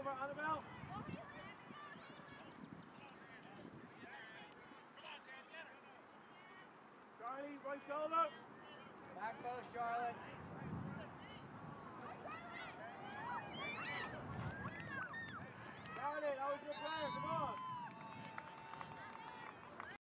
over, out. Charlie, right shoulder. Back post, Charlotte. Got that was your plan.